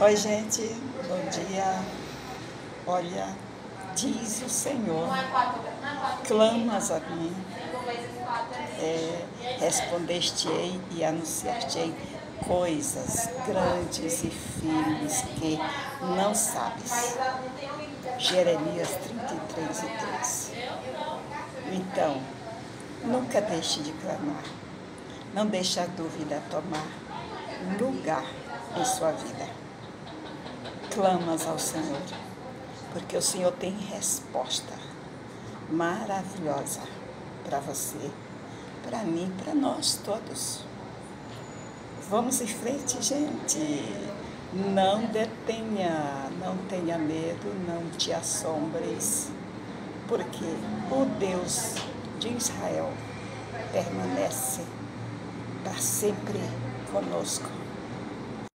Oi, gente, bom dia. Olha, diz o Senhor, clamas a mim, é, respondeste-ei e anunciar-te-ei coisas grandes e firmes que não sabes. Jeremias 33 e 3. Então, nunca deixe de clamar. Não deixe a dúvida tomar lugar em sua vida. Clamas ao Senhor, porque o Senhor tem resposta maravilhosa para você, para mim, para nós todos. Vamos em frente, gente. Não detenha, não tenha medo, não te assombres, porque o Deus de Israel permanece para sempre conosco.